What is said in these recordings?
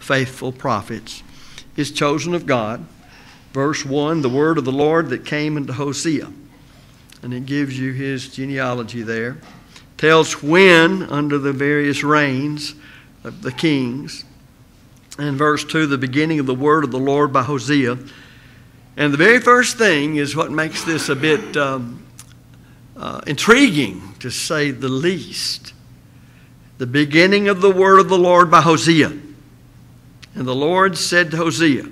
faithful prophets, is chosen of God. Verse 1 the word of the Lord that came into Hosea. And it gives you his genealogy there. Tells when, under the various reigns of the kings. And verse 2 the beginning of the word of the Lord by Hosea. And the very first thing is what makes this a bit um, uh, intriguing, to say the least. The beginning of the word of the Lord by Hosea. And the Lord said to Hosea,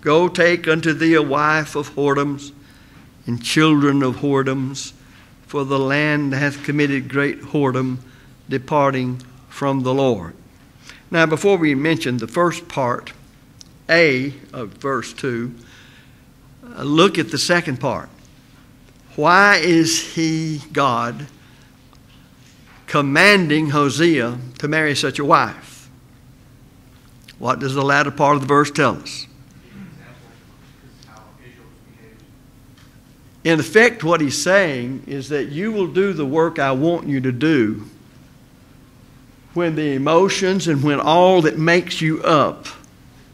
Go take unto thee a wife of whoredoms and children of whoredoms, for the land hath committed great whoredom, departing from the Lord. Now, before we mention the first part, A of verse 2, uh, look at the second part. Why is he, God, commanding Hosea to marry such a wife? What does the latter part of the verse tell us? In effect, what he's saying is that you will do the work I want you to do when the emotions and when all that makes you up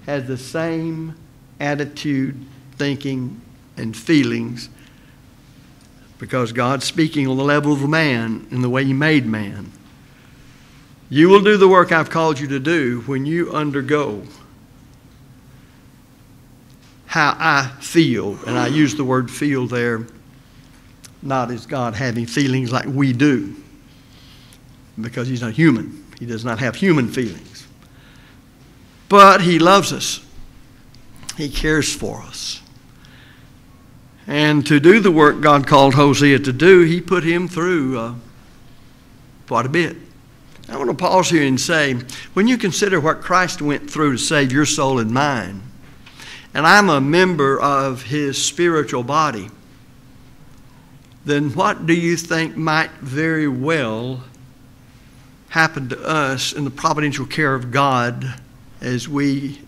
has the same attitude, thinking, and feelings because God's speaking on the level of man in the way He made man. You will do the work I've called you to do when you undergo how I feel, and I use the word feel there not as God having feelings like we do, because He's not human. He does not have human feelings. But He loves us, He cares for us. And to do the work God called Hosea to do, He put him through uh, quite a bit. I want to pause here and say when you consider what Christ went through to save your soul and mine, and I'm a member of his spiritual body, then what do you think might very well happen to us in the providential care of God as we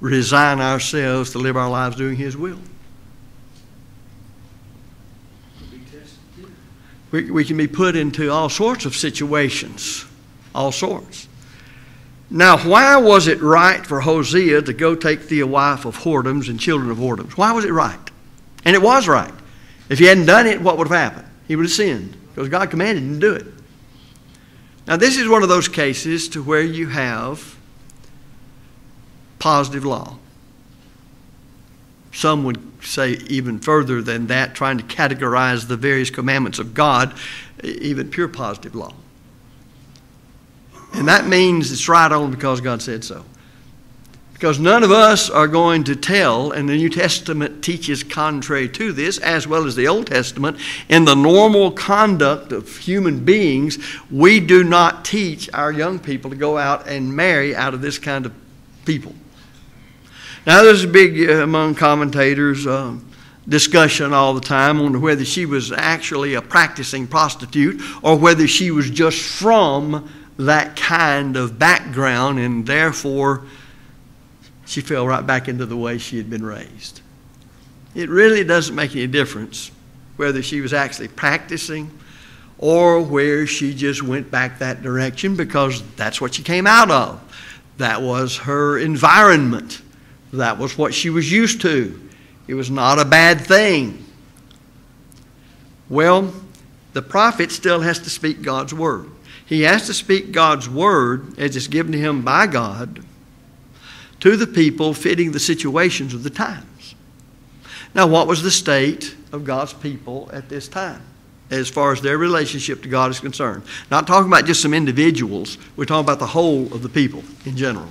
resign ourselves to live our lives doing his will? We, we can be put into all sorts of situations, all sorts. Now, why was it right for Hosea to go take the wife of whoredoms and children of whoredoms? Why was it right? And it was right. If he hadn't done it, what would have happened? He would have sinned because God commanded him to do it. Now, this is one of those cases to where you have positive law. Some would say even further than that, trying to categorize the various commandments of God, even pure positive law. And that means it's right only because God said so. Because none of us are going to tell, and the New Testament teaches contrary to this, as well as the Old Testament, in the normal conduct of human beings, we do not teach our young people to go out and marry out of this kind of people. Now, there's a big, uh, among commentators, uh, discussion all the time on whether she was actually a practicing prostitute or whether she was just from that kind of background and therefore she fell right back into the way she had been raised. It really doesn't make any difference whether she was actually practicing or where she just went back that direction because that's what she came out of. That was her environment. That was what she was used to. It was not a bad thing. Well, the prophet still has to speak God's word. He has to speak God's word as it's given to him by God to the people fitting the situations of the times. Now, what was the state of God's people at this time as far as their relationship to God is concerned? Not talking about just some individuals, we're talking about the whole of the people in general.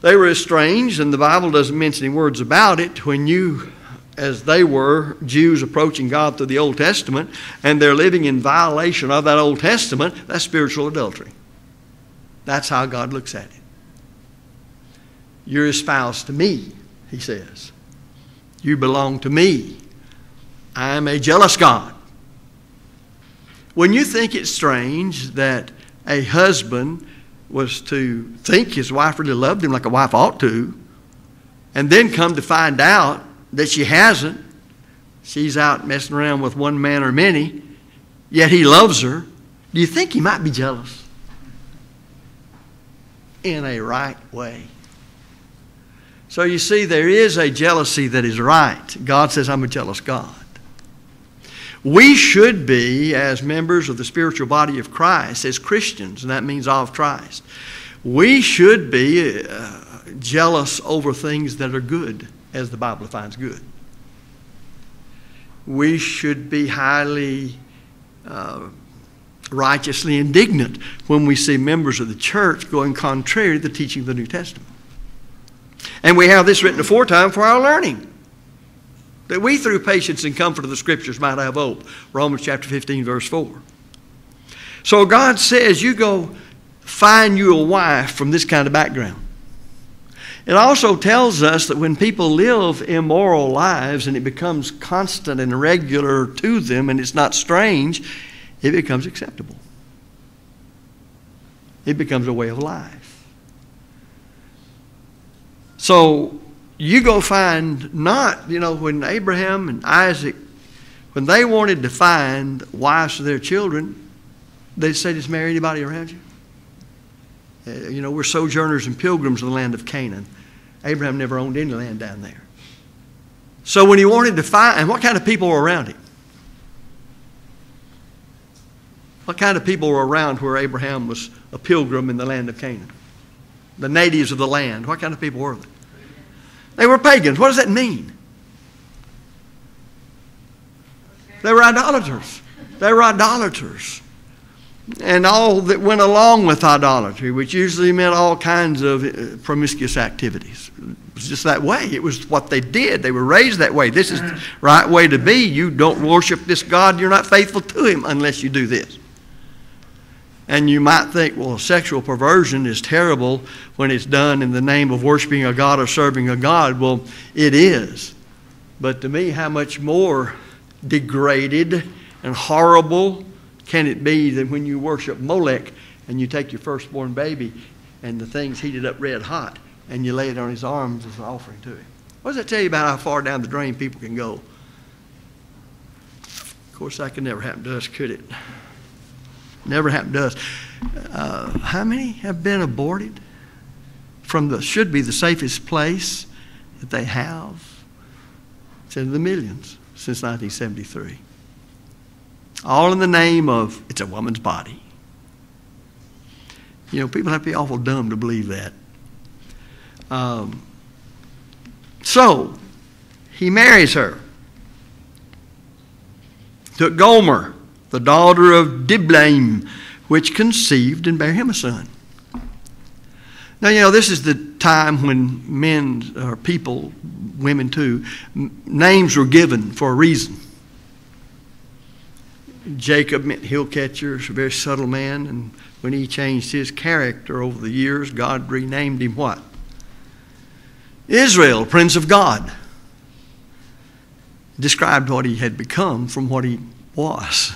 They were estranged, and the Bible doesn't mention any words about it. When you, as they were, Jews approaching God through the Old Testament, and they're living in violation of that Old Testament, that's spiritual adultery. That's how God looks at it. You're espoused to me, he says. You belong to me. I am a jealous God. When you think it's strange that a husband was to think his wife really loved him like a wife ought to, and then come to find out that she hasn't. She's out messing around with one man or many, yet he loves her. Do you think he might be jealous? in a right way. So you see, there is a jealousy that is right. God says, I'm a jealous God. We should be, as members of the spiritual body of Christ, as Christians, and that means of Christ, we should be uh, jealous over things that are good, as the Bible defines good. We should be highly uh, righteously indignant when we see members of the church going contrary to the teaching of the New Testament. And we have this written aforetime for our learning that we, through patience and comfort of the Scriptures, might have hope. Romans chapter 15, verse 4. So God says, You go find you a wife from this kind of background. It also tells us that when people live immoral lives and it becomes constant and regular to them and it's not strange, it becomes acceptable. It becomes a way of life. So you go find not, you know, when Abraham and Isaac, when they wanted to find wives for their children, they said, just marry anybody around you. Uh, you know, we're sojourners and pilgrims in the land of Canaan. Abraham never owned any land down there. So when he wanted to find, and what kind of people were around him? What kind of people were around where Abraham was a pilgrim in the land of Canaan? The natives of the land. What kind of people were they? They were pagans. What does that mean? They were idolaters. They were idolaters. And all that went along with idolatry, which usually meant all kinds of uh, promiscuous activities. It was just that way. It was what they did. They were raised that way. This is the right way to be. You don't worship this God, you're not faithful to Him unless you do this. And you might think, well, sexual perversion is terrible when it's done in the name of worshiping a God or serving a God. Well, it is. But to me, how much more degraded and horrible can it be that when you worship Molech and you take your firstborn baby and the thing's heated up red hot and you lay it on his arms as an offering to him? What does that tell you about how far down the drain people can go? Of course, that could never happen to us, could it? Never happened to us. Uh, how many have been aborted from the should be the safest place that they have? It's in the millions since 1973. All in the name of it's a woman's body. You know, people have to be awful dumb to believe that. Um, so, he marries her. Took Gomer the daughter of Diblaim, which conceived and bare him a son. Now, you know, this is the time when men or people, women too, names were given for a reason. Jacob meant hill catcher, a very subtle man, and when he changed his character over the years, God renamed him what? Israel, Prince of God. Described what he had become from what he was.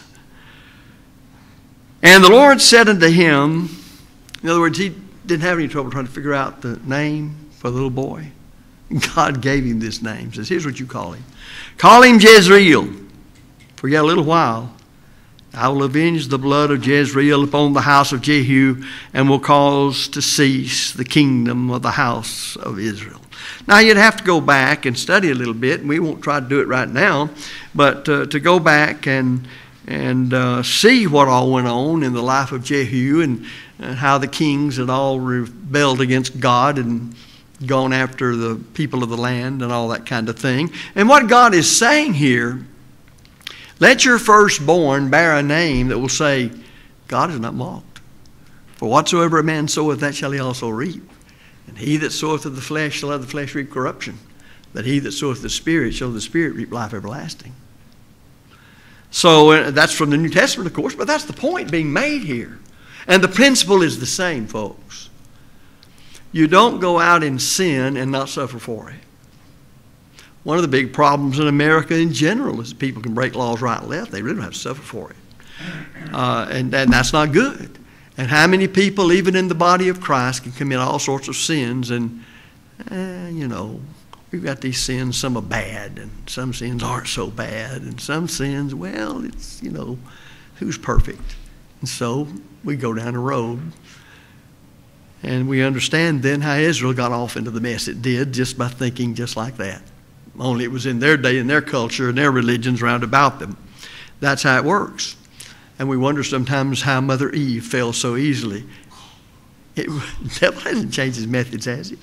And the Lord said unto him, in other words, he didn't have any trouble trying to figure out the name for the little boy. God gave him this name. Says, here's what you call him. Call him Jezreel. For yet a little while, I will avenge the blood of Jezreel upon the house of Jehu, and will cause to cease the kingdom of the house of Israel. Now, you'd have to go back and study a little bit, and we won't try to do it right now, but uh, to go back and and uh, see what all went on in the life of Jehu and, and how the kings had all rebelled against God and gone after the people of the land and all that kind of thing. And what God is saying here, let your firstborn bear a name that will say, God is not mocked. For whatsoever a man soweth, that shall he also reap. And he that soweth of the flesh shall have the flesh reap corruption. But he that soweth the Spirit shall of the Spirit reap life everlasting. So uh, that's from the New Testament, of course, but that's the point being made here. And the principle is the same, folks. You don't go out in sin and not suffer for it. One of the big problems in America in general is people can break laws right and left. They really don't have to suffer for it. Uh, and, and that's not good. And how many people, even in the body of Christ, can commit all sorts of sins and, eh, you know, We've got these sins, some are bad, and some sins aren't so bad, and some sins, well, it's, you know, who's perfect? And so we go down the road. And we understand then how Israel got off into the mess it did just by thinking just like that. Only it was in their day, in their culture, and their religions round about them. That's how it works. And we wonder sometimes how Mother Eve fell so easily. It, the devil hasn't changed his methods, has he?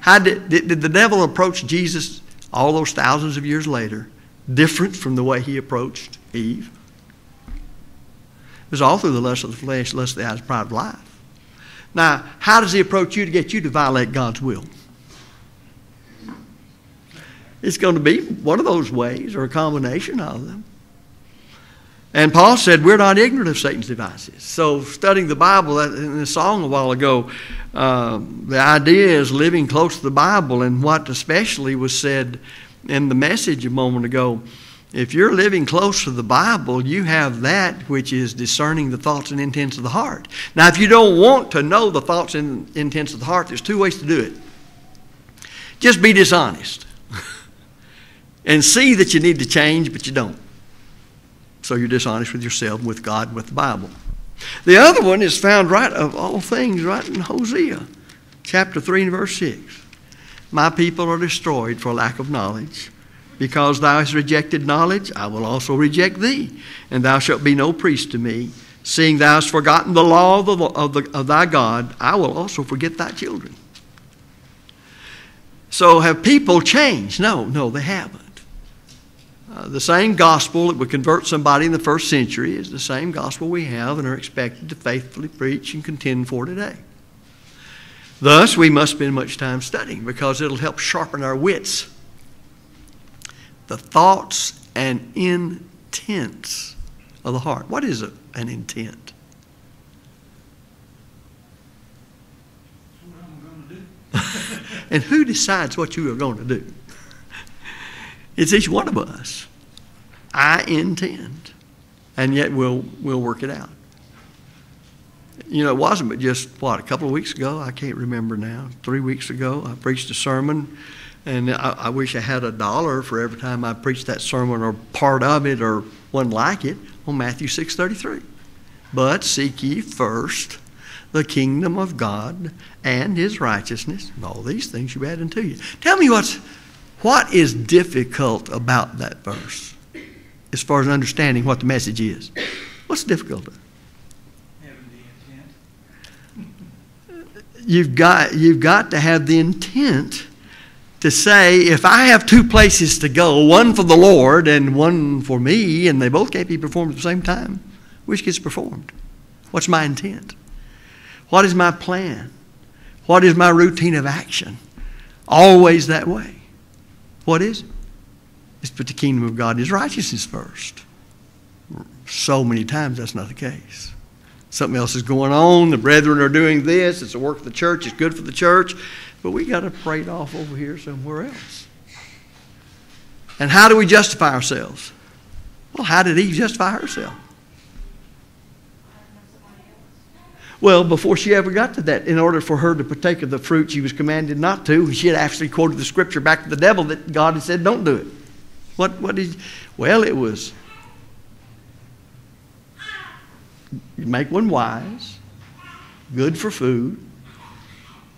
How did, did, did the devil approach Jesus all those thousands of years later different from the way he approached Eve? It was all through the lust of the flesh, lust of the eyes, pride of life. Now, how does he approach you to get you to violate God's will? It's going to be one of those ways or a combination of them. And Paul said, We're not ignorant of Satan's devices. So, studying the Bible in the song a while ago, uh, the idea is living close to the Bible, and what especially was said in the message a moment ago. If you're living close to the Bible, you have that which is discerning the thoughts and intents of the heart. Now, if you don't want to know the thoughts and intents of the heart, there's two ways to do it. Just be dishonest and see that you need to change, but you don't. So you're dishonest with yourself, with God, with the Bible. The other one is found right of all things right in Hosea, chapter 3 and verse 6. My people are destroyed for lack of knowledge. Because thou hast rejected knowledge, I will also reject thee, and thou shalt be no priest to me. Seeing thou hast forgotten the law of, the, of, the, of thy God, I will also forget thy children. So have people changed? No, no, they haven't. Uh, the same gospel that would convert somebody in the first century is the same gospel we have and are expected to faithfully preach and contend for today. Thus, we must spend much time studying because it'll help sharpen our wits. The thoughts and intents of the heart. What is a, an intent? and who decides what you are going to do? It's each one of us. I intend. And yet we'll, we'll work it out. You know, it wasn't but just, what, a couple of weeks ago? I can't remember now. Three weeks ago, I preached a sermon, and I, I wish I had a dollar for every time I preached that sermon or part of it or one like it on Matthew 6.33. But seek ye first the kingdom of God and his righteousness, and all these things you add unto you. Tell me what's what is difficult about that verse as far as understanding what the message is? What's difficult? You've got, you've got to have the intent to say, if I have two places to go, one for the Lord and one for me, and they both can't be performed at the same time, which gets performed? What's my intent? What is my plan? What is my routine of action? Always that way. What is it? It's put the kingdom of God his righteousness first. So many times that's not the case. Something else is going on. The brethren are doing this. It's the work of the church. It's good for the church. But we got to pray it off over here somewhere else. And how do we justify ourselves? Well, how did Eve justify herself? Well, before she ever got to that, in order for her to partake of the fruit she was commanded not to, she had actually quoted the scripture back to the devil that God had said, don't do it. What, what did, well, it was make one wise, good for food.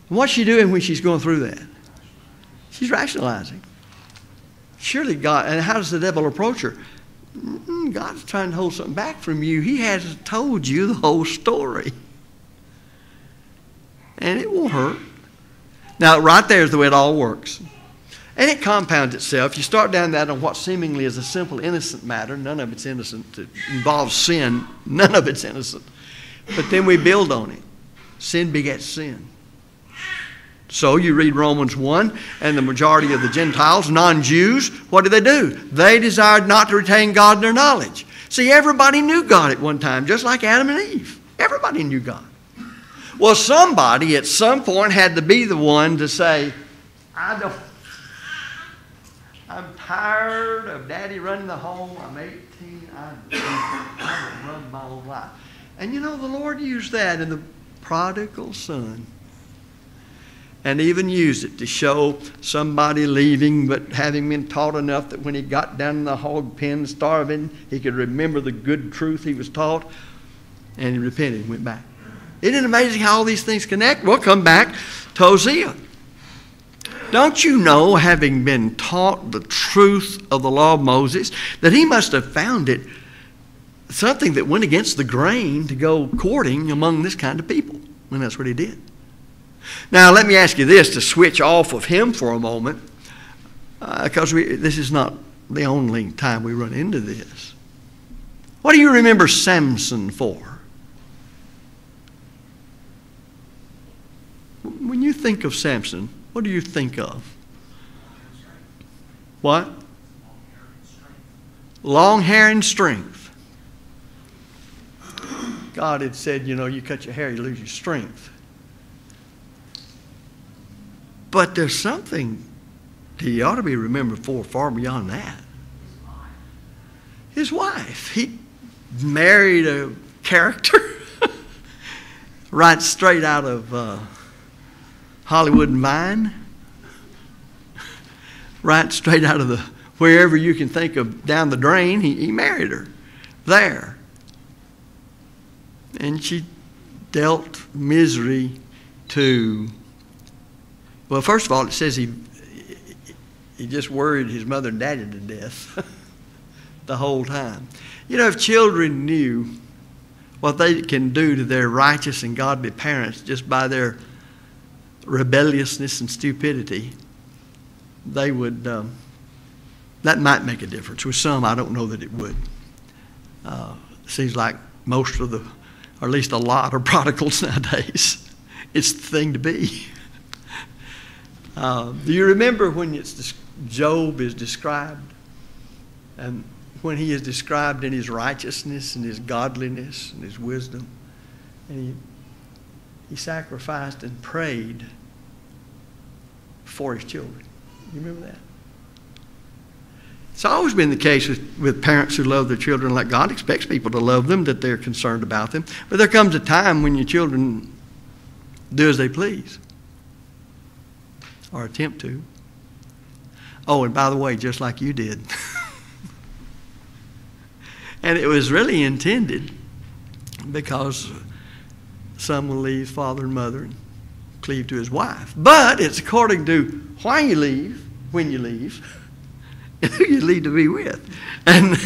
And what's she doing when she's going through that? She's rationalizing. Surely God, and how does the devil approach her? God's trying to hold something back from you. He hasn't told you the whole story and it won't hurt. Now, right there is the way it all works. And it compounds itself. You start down that on what seemingly is a simple, innocent matter. None of it's innocent. It involves sin. None of it's innocent. But then we build on it. Sin begets sin. So you read Romans 1, and the majority of the Gentiles, non Jews, what did they do? They desired not to retain God in their knowledge. See, everybody knew God at one time, just like Adam and Eve. Everybody knew God. Well, somebody at some point had to be the one to say, I don't. I'm tired of daddy running the home. I'm 18. I'm, I'm run my own life. And you know, the Lord used that in the prodigal son. And even used it to show somebody leaving, but having been taught enough that when he got down in the hog pen starving, he could remember the good truth he was taught, and he repented and went back. Isn't it amazing how all these things connect? We'll come back to Hosea. Don't you know, having been taught the truth of the law of Moses, that he must have found it something that went against the grain to go courting among this kind of people? And that's what he did. Now, let me ask you this to switch off of him for a moment, because uh, this is not the only time we run into this. What do you remember Samson for? When you think of Samson, what do you think of? What? Long hair and strength. God had said, you know, you cut your hair, you lose your strength. But there's something he ought to be remembered for far beyond that. His wife. He married a character right straight out of. Uh, Hollywood and Vine, right straight out of the wherever you can think of down the drain. He, he married her there. And she dealt misery to, well, first of all, it says he, he just worried his mother and daddy to death the whole time. You know, if children knew what they can do to their righteous and godly parents just by their rebelliousness and stupidity, they would, um, that might make a difference. With some, I don't know that it would. Uh, seems like most of the, or at least a lot, are prodigals nowadays. it's the thing to be. Uh, do you remember when it's, Job is described? And when he is described in his righteousness and his godliness and his wisdom, and he, he sacrificed and prayed for his children. You remember that? It's always been the case with, with parents who love their children like God expects people to love them, that they're concerned about them. But there comes a time when your children do as they please or attempt to. Oh, and by the way, just like you did. and it was really intended because some will leave father and mother and cleave to his wife. But it's according to why you leave, when you leave, and who you leave to be with. And,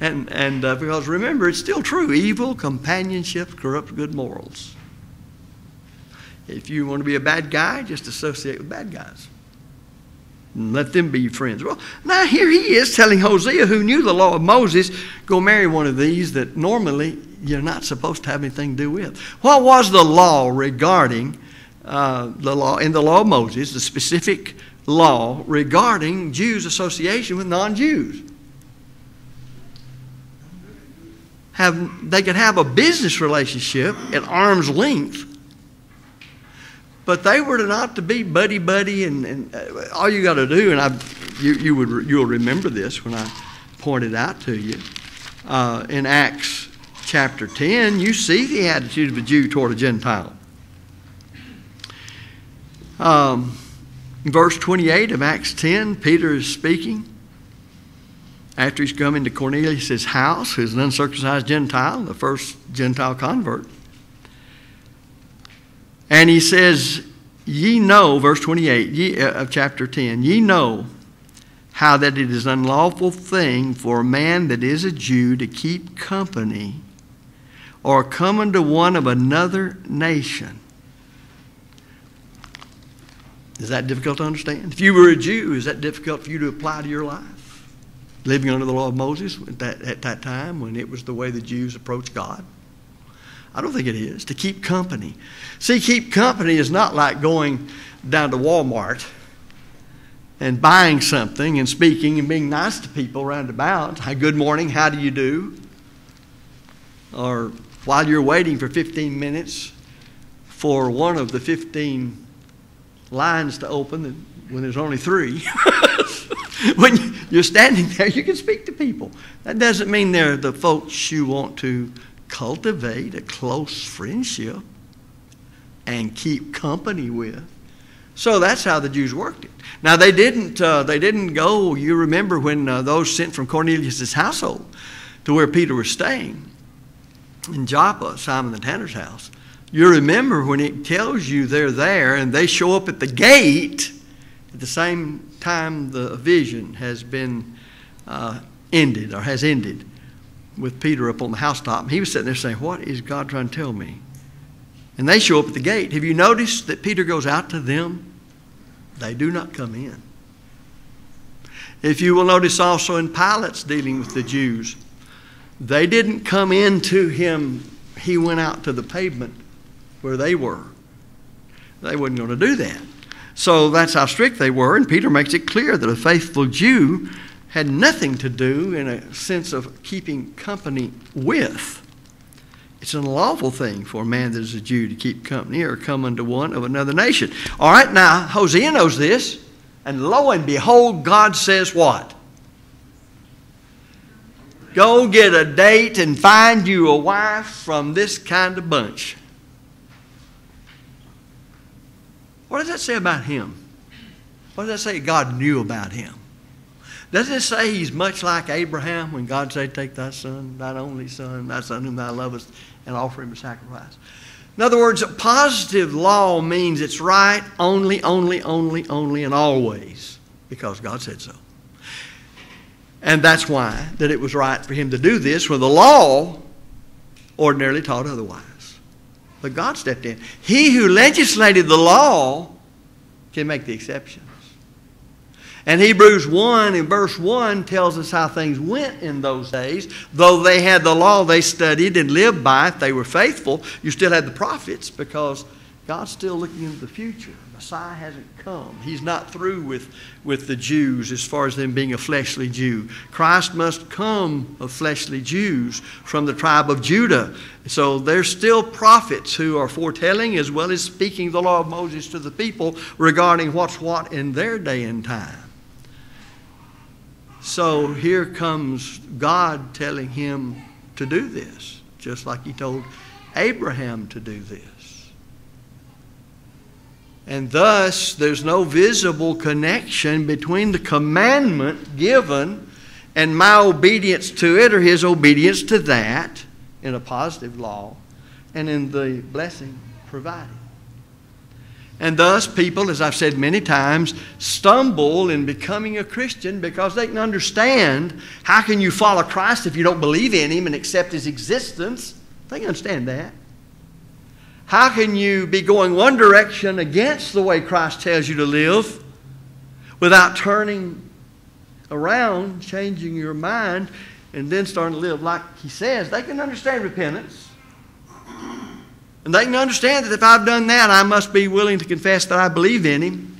and, and uh, because remember, it's still true evil companionship corrupts good morals. If you want to be a bad guy, just associate with bad guys. And let them be your friends. Well, now here he is telling Hosea, who knew the law of Moses, go marry one of these that normally you're not supposed to have anything to do with. What was the law regarding uh, the law in the law of Moses, the specific law regarding Jews' association with non-Jews. Have they could have a business relationship at arm's length, but they were not to be buddy buddy. And, and uh, all you got to do, and I, you, you would you'll remember this when I pointed out to you uh, in Acts chapter ten. You see the attitude of a Jew toward a Gentile. Um, verse 28 of Acts 10, Peter is speaking. After he's come into Cornelius' house, who's an uncircumcised Gentile, the first Gentile convert. And he says, Ye know, verse 28 ye, uh, of chapter 10, ye know how that it is unlawful thing for a man that is a Jew to keep company or come unto one of another nation is that difficult to understand? If you were a Jew, is that difficult for you to apply to your life? Living under the law of Moses at that, at that time when it was the way the Jews approached God? I don't think it is. To keep company. See, keep company is not like going down to Walmart and buying something and speaking and being nice to people round about. Hi, good morning, how do you do? Or while you're waiting for 15 minutes for one of the 15 lines to open when there's only three. when you're standing there, you can speak to people. That doesn't mean they're the folks you want to cultivate a close friendship and keep company with. So that's how the Jews worked it. Now they didn't. Uh, they didn't go. You remember when uh, those sent from Cornelius' household to where Peter was staying. in Joppa, Simon the tanner's house, you remember when it tells you they're there and they show up at the gate at the same time the vision has been uh, ended or has ended with Peter up on the housetop. He was sitting there saying, What is God trying to tell me? And they show up at the gate. Have you noticed that Peter goes out to them? They do not come in. If you will notice also in Pilate's dealing with the Jews, they didn't come into him. He went out to the pavement where they were. They wasn't going to do that. So that's how strict they were, and Peter makes it clear that a faithful Jew had nothing to do in a sense of keeping company with. It's an unlawful thing for a man that is a Jew to keep company or come unto one of another nation. All right, now Hosea knows this, and lo and behold, God says what? Go get a date and find you a wife from this kind of bunch. What does that say about him? What does that say God knew about him? Does it say he's much like Abraham when God said, Take thy son, thine only son, thy son whom thou lovest, and offer him a sacrifice? In other words, a positive law means it's right only, only, only, only, and always because God said so. And that's why that it was right for him to do this when the law ordinarily taught otherwise. But God stepped in. He who legislated the law can make the exceptions. And Hebrews 1 in verse 1 tells us how things went in those days. Though they had the law they studied and lived by, if they were faithful, you still had the prophets because God's still looking into the future. Messiah hasn't come. He's not through with, with the Jews as far as them being a fleshly Jew. Christ must come of fleshly Jews from the tribe of Judah. So there's still prophets who are foretelling as well as speaking the law of Moses to the people regarding what's what in their day and time. So here comes God telling him to do this, just like he told Abraham to do this. And thus, there's no visible connection between the commandment given and my obedience to it or his obedience to that in a positive law and in the blessing provided. And thus, people, as I've said many times, stumble in becoming a Christian because they can understand how can you follow Christ if you don't believe in Him and accept His existence? They can understand that. How can you be going one direction against the way Christ tells you to live without turning around, changing your mind, and then starting to live like He says? They can understand repentance. And they can understand that if I've done that, I must be willing to confess that I believe in Him.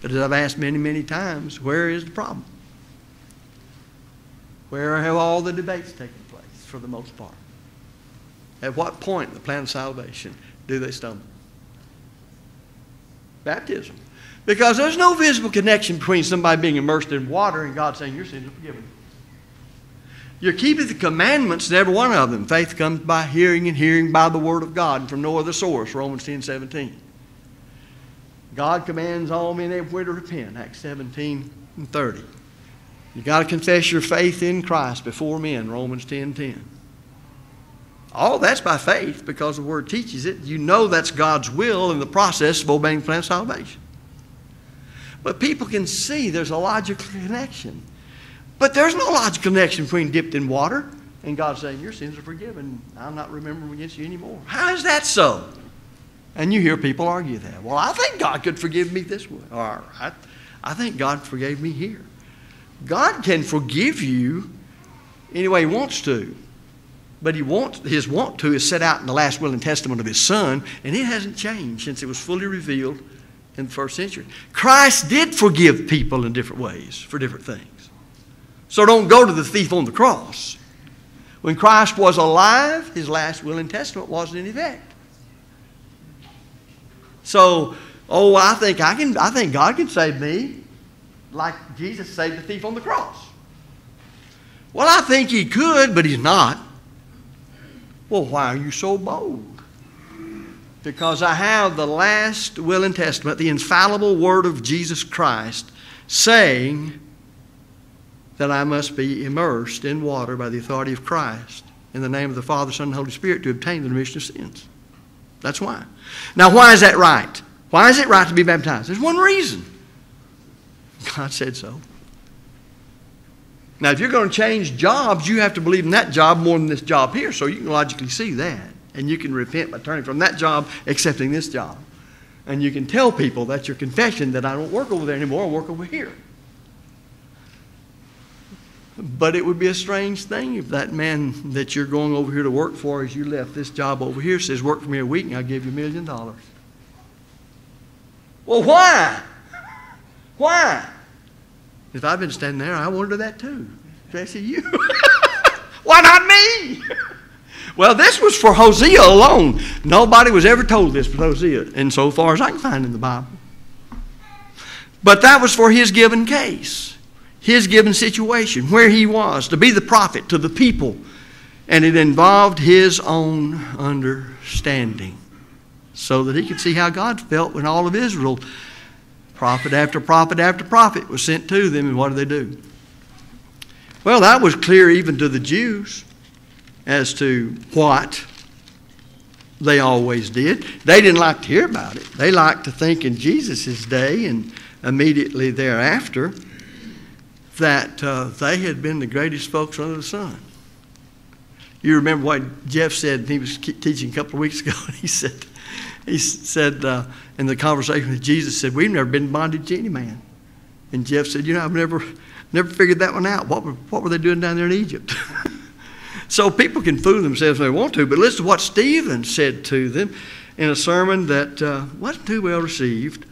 But as I've asked many, many times, where is the problem? Where have all the debates taken place for the most part? At what point in the plan of salvation do they stumble? Baptism. Because there's no visible connection between somebody being immersed in water and God saying, Your sins are forgiven. You're keeping the commandments, every one of them. Faith comes by hearing, and hearing by the word of God, and from no other source. Romans 10 17. God commands all men everywhere to repent. Acts 17 and 30. You've got to confess your faith in Christ before men. Romans 10 10. All that's by faith because the Word teaches it. You know that's God's will in the process of obeying plan salvation. But people can see there's a logical connection. But there's no logical connection between dipped in water and God saying, Your sins are forgiven. I'm not remembering against you anymore. How is that so? And you hear people argue that. Well, I think God could forgive me this way. Or I think God forgave me here. God can forgive you any way He wants to. But he wants, his want to is set out in the last will and testament of his son, and it hasn't changed since it was fully revealed in the first century. Christ did forgive people in different ways for different things. So don't go to the thief on the cross. When Christ was alive, his last will and testament wasn't in effect. So, oh, I think I can I think God can save me like Jesus saved the thief on the cross. Well, I think he could, but he's not. Well, why are you so bold? Because I have the last will and testament, the infallible word of Jesus Christ, saying that I must be immersed in water by the authority of Christ in the name of the Father, Son, and Holy Spirit to obtain the remission of sins. That's why. Now, why is that right? Why is it right to be baptized? There's one reason. God said so. Now, if you're going to change jobs, you have to believe in that job more than this job here, so you can logically see that. And you can repent by turning from that job, accepting this job. And you can tell people that's your confession that I don't work over there anymore, I work over here. But it would be a strange thing if that man that you're going over here to work for as you left this job over here says, Work for me a week and I'll give you a million dollars. Well, why? Why? If I've been standing there, I wonder that too. Especially you. why not me? well, this was for Hosea alone. Nobody was ever told this but Hosea, and so far as I can find in the Bible. But that was for his given case his given situation, where he was, to be the prophet to the people. And it involved his own understanding so that he could see how God felt when all of Israel, prophet after prophet after prophet, was sent to them. And what did they do? Well, that was clear even to the Jews as to what they always did. They didn't like to hear about it. They liked to think in Jesus' day and immediately thereafter that uh, they had been the greatest folks under the sun. You remember what Jeff said, he was teaching a couple of weeks ago, he said, he said uh, in the conversation with Jesus, said, We've never been bonded to any man. And Jeff said, You know, I've never, never figured that one out. What were, what were they doing down there in Egypt? so people can fool themselves if they want to, but listen to what Stephen said to them in a sermon that uh, wasn't too well received.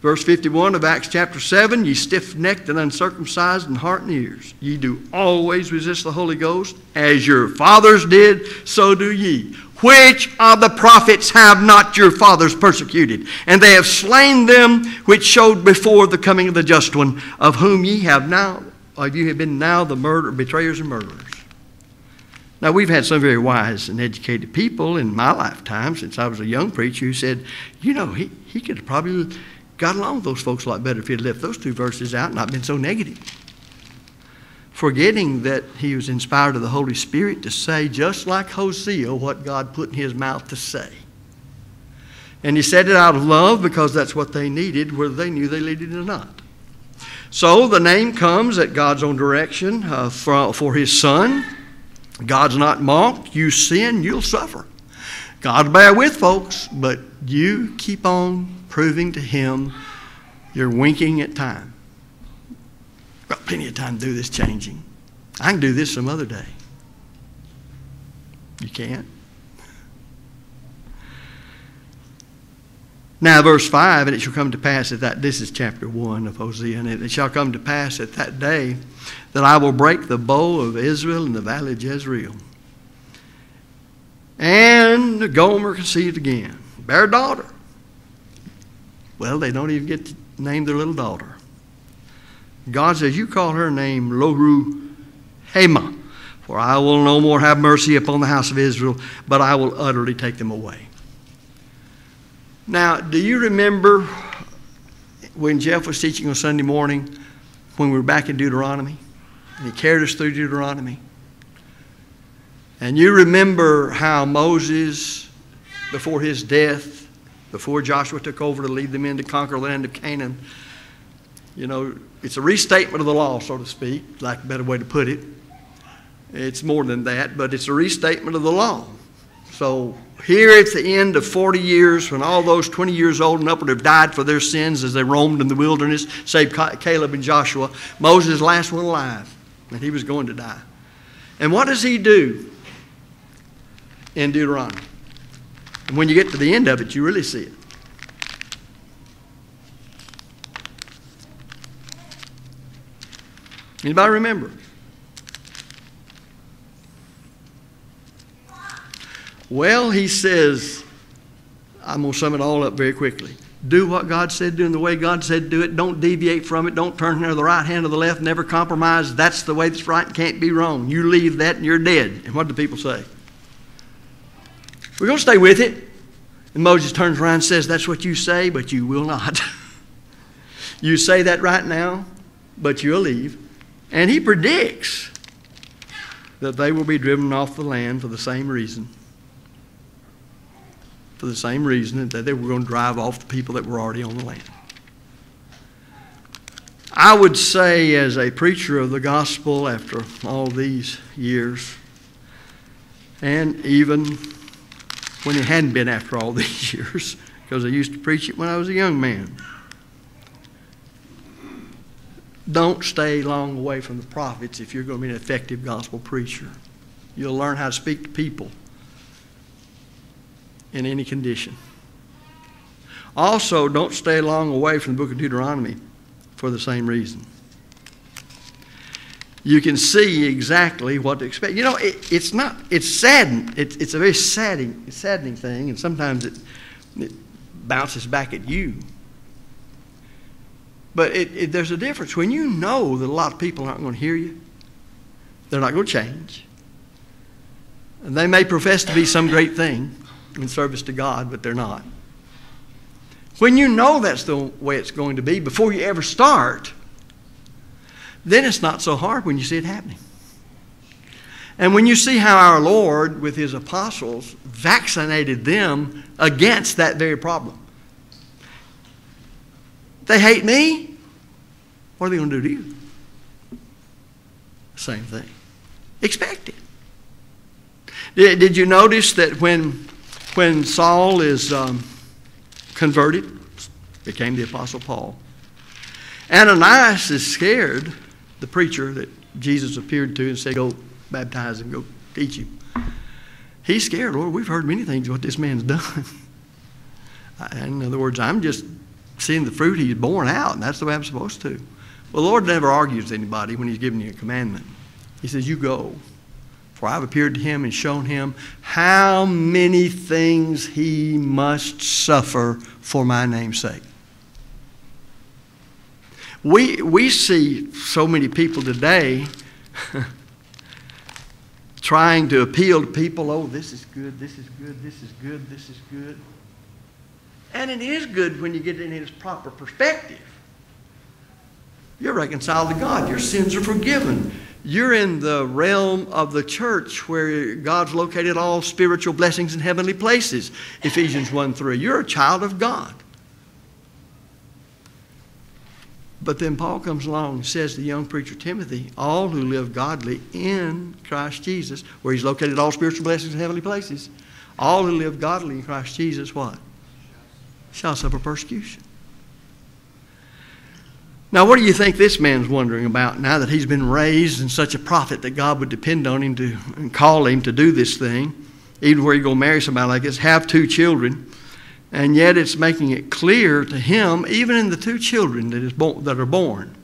Verse 51 of Acts chapter 7 Ye stiff necked and uncircumcised in heart and ears, ye do always resist the Holy Ghost, as your fathers did, so do ye. Which of the prophets have not your fathers persecuted? And they have slain them which showed before the coming of the just one, of whom ye have now, of you have been now the murder, betrayers and murderers. Now, we've had some very wise and educated people in my lifetime since I was a young preacher who said, you know, he, he could have probably got along with those folks a lot better if he had left those two verses out and not been so negative. Forgetting that he was inspired of the Holy Spirit to say, just like Hosea, what God put in his mouth to say. And he said it out of love because that's what they needed, whether they knew they needed it or not. So the name comes at God's own direction uh, for, for his son. God's not mocked. You sin, you'll suffer. God bear with folks, but you keep on proving to him you're winking at time. Got plenty of time to do this changing. I can do this some other day. You can't. Now, verse 5, and it shall come to pass at that, this is chapter 1 of Hosea, and it shall come to pass at that day that I will break the bow of Israel in the valley of Jezreel. And Gomer conceived again, bare daughter. Well, they don't even get to name their little daughter. God says, You call her name Loru Hema, for I will no more have mercy upon the house of Israel, but I will utterly take them away. Now, do you remember when Jeff was teaching on Sunday morning when we were back in Deuteronomy? And he carried us through Deuteronomy. And you remember how Moses, before his death, before Joshua took over to lead them in to conquer the land of Canaan. You know, it's a restatement of the law, so to speak, like a better way to put it. It's more than that, but it's a restatement of the law. So here at the end of 40 years, when all those 20 years old and upward have died for their sins as they roamed in the wilderness, save Caleb and Joshua, Moses last one alive, and he was going to die. And what does he do in Deuteronomy? And when you get to the end of it, you really see it. Anybody remember? Well, he says, I'm going to sum it all up very quickly. Do what God said do in the way God said do it. Don't deviate from it. Don't turn to the right hand or the left. Never compromise. That's the way that's right and can't be wrong. You leave that and you're dead. And what do people say? We're going to stay with it. And Moses turns around and says, That's what you say, but you will not. you say that right now, but you'll leave. And he predicts that they will be driven off the land for the same reason. For the same reason that they were going to drive off the people that were already on the land. I would say, as a preacher of the gospel after all these years, and even when it hadn't been after all these years, because I used to preach it when I was a young man. Don't stay long away from the prophets if you're going to be an effective gospel preacher. You'll learn how to speak to people in any condition. Also, don't stay long away from the book of Deuteronomy for the same reason. You can see exactly what to expect. You know, it, it's not, it's saddened. It, it's a very saddening, saddening thing, and sometimes it, it bounces back at you. But it, it, there's a difference. When you know that a lot of people aren't going to hear you, they're not going to change. And they may profess to be some great thing in service to God, but they're not. When you know that's the way it's going to be before you ever start, then it's not so hard when you see it happening. And when you see how our Lord, with his apostles, vaccinated them against that very problem. They hate me. What are they going to do to you? Same thing. Expect it. Did, did you notice that when, when Saul is um, converted, became the Apostle Paul, Ananias is scared, the preacher that Jesus appeared to and said, Go baptize him, go teach him. He's scared, Lord. We've heard many things what this man's done. in other words, I'm just seeing the fruit he's born out, and that's the way I'm supposed to. Well, the Lord never argues with anybody when he's giving you a commandment. He says, You go. For I've appeared to him and shown him how many things he must suffer for my name's sake. We, we see so many people today trying to appeal to people oh, this is good, this is good, this is good, this is good. And it is good when you get it in its proper perspective. You're reconciled to God. Your sins are forgiven. You're in the realm of the church where God's located all spiritual blessings in heavenly places. Ephesians 1 3. You're a child of God. But then Paul comes along and says to the young preacher Timothy, all who live godly in Christ Jesus, where he's located all spiritual blessings in heavenly places, all who live godly in Christ Jesus, what? Shall suffer persecution. Now, what do you think this man's wondering about now that he's been raised and such a prophet that God would depend on him to and call him to do this thing, even where going to marry somebody like this, have two children, and yet it's making it clear to him, even in the two children that, is born, that are born,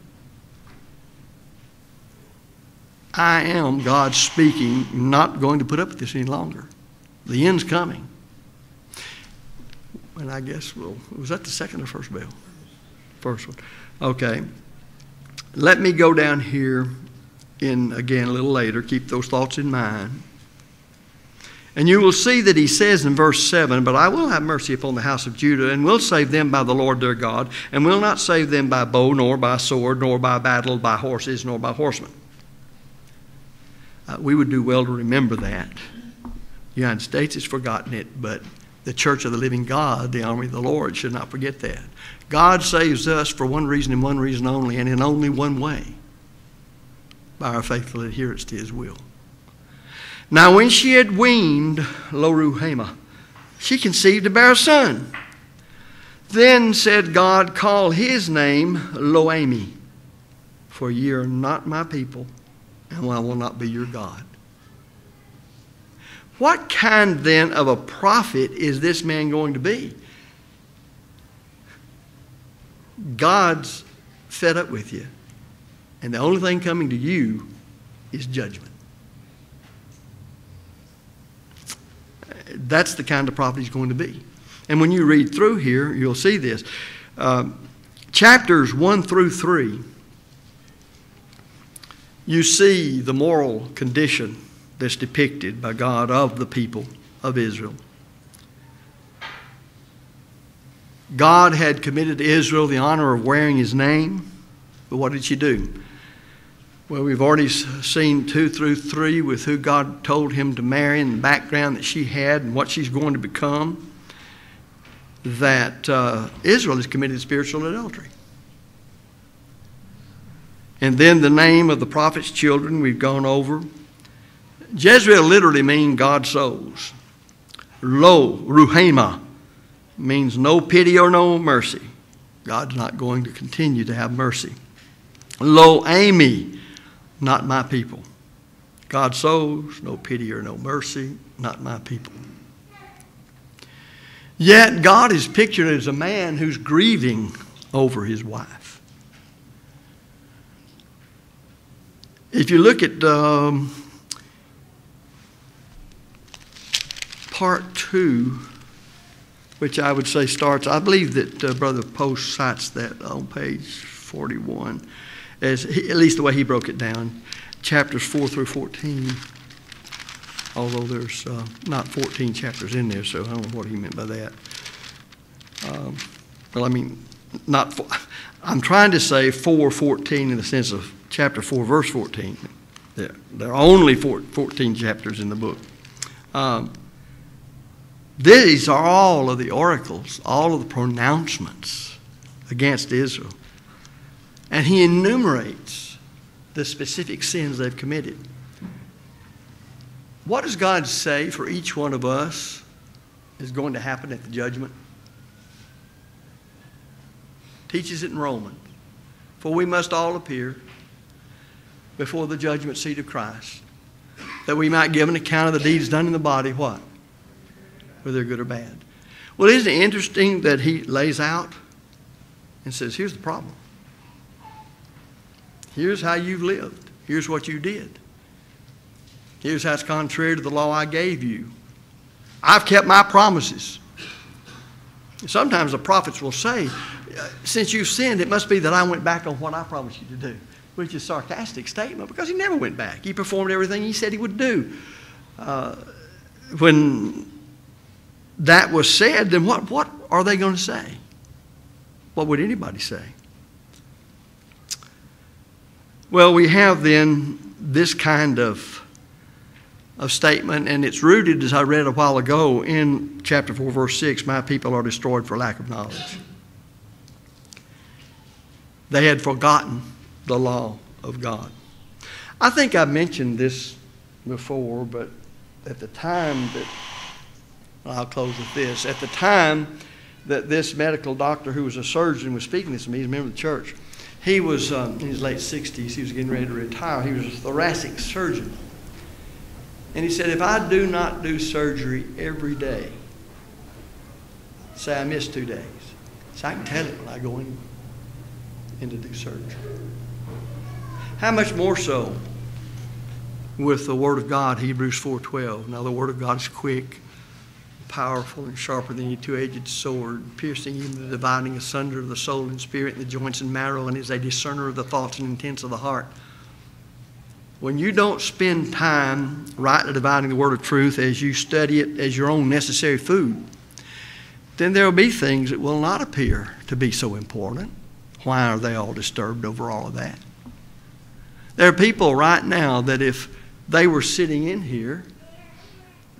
I am, God speaking, not going to put up with this any longer. The end's coming. And I guess, well, was that the second or first bell? First one. Okay. Let me go down here in, again, a little later. Keep those thoughts in mind. And you will see that he says in verse 7 But I will have mercy upon the house of Judah, and will save them by the Lord their God, and will not save them by bow, nor by sword, nor by battle, by horses, nor by horsemen. Uh, we would do well to remember that. The United States has forgotten it, but the church of the living God, the army of the Lord, should not forget that. God saves us for one reason and one reason only, and in only one way by our faithful adherence to His will. Now, when she had weaned Lo-ruhamah, she conceived to bear a son. Then said God, Call his name Lo-ammi, for ye are not my people, and I will not be your God. What kind then of a prophet is this man going to be? God's fed up with you. And the only thing coming to you is judgment. That's the kind of prophet he's going to be. And when you read through here, you'll see this. Uh, chapters 1 through 3, you see the moral condition that's depicted by God of the people of Israel. God had committed to Israel the honor of wearing his name, but what did she do? Well, we've already seen two through three with who God told him to marry and the background that she had and what she's going to become. That uh, Israel has committed spiritual adultery. And then the name of the prophet's children we've gone over. Jezreel literally means God souls. Lo, Ruhama, means no pity or no mercy. God's not going to continue to have mercy. Lo, Ami, not my people. God souls, no pity or no mercy, not my people. Yet God is pictured as a man who's grieving over his wife. If you look at um, part two, which I would say starts, I believe that uh, Brother Post cites that on page 41, as he, at least the way he broke it down, chapters 4 through 14. Although there's uh, not 14 chapters in there, so I don't know what he meant by that. Um, well, I mean, not. Four, I'm trying to say 4:14 in the sense of chapter 4, verse 14. There, there are only four, 14 chapters in the book. Um, these are all of the oracles, all of the pronouncements against Israel. And he enumerates the specific sins they've committed. What does God say for each one of us is going to happen at the judgment? Teaches it in Romans. For we must all appear before the judgment seat of Christ, that we might give an account of the deeds done in the body, what? Whether they're good or bad. Well, isn't it interesting that he lays out and says, here's the problem. Here's how you've lived. Here's what you did. Here's how it's contrary to the law I gave you. I've kept my promises. Sometimes the prophets will say, since you've sinned, it must be that I went back on what I promised you to do, which is a sarcastic statement because he never went back. He performed everything he said he would do. Uh, when that was said, then what, what are they going to say? What would anybody say? Well, we have then this kind of, of statement, and it's rooted, as I read a while ago, in chapter 4, verse 6 My people are destroyed for lack of knowledge. They had forgotten the law of God. I think I mentioned this before, but at the time that I'll close with this. At the time that this medical doctor, who was a surgeon, was speaking this to me, he's a member of the church. He was um, in his late 60s. He was getting ready to retire. He was a thoracic surgeon. And he said, if I do not do surgery every day, say I miss two days, so I can tell it when I go in, in to do surgery. How much more so with the Word of God, Hebrews 4.12. Now the Word of God is quick powerful and sharper than any two-edged sword, piercing even the dividing asunder of the soul and spirit and the joints and marrow, and is a discerner of the thoughts and intents of the heart. When you don't spend time rightly dividing the word of truth as you study it as your own necessary food, then there will be things that will not appear to be so important. Why are they all disturbed over all of that? There are people right now that if they were sitting in here,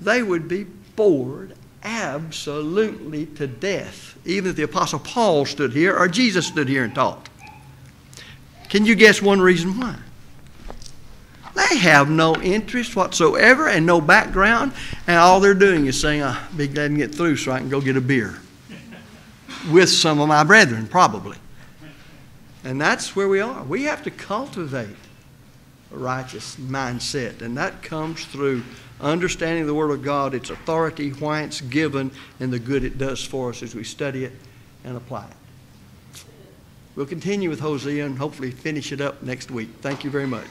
they would be bored absolutely to death, even if the Apostle Paul stood here or Jesus stood here and taught. Can you guess one reason why? They have no interest whatsoever and no background, and all they're doing is saying, I'll be glad to get through so I can go get a beer with some of my brethren, probably. And that's where we are. We have to cultivate a righteous mindset, and that comes through understanding the Word of God, its authority, why it's given, and the good it does for us as we study it and apply it. We'll continue with Hosea and hopefully finish it up next week. Thank you very much.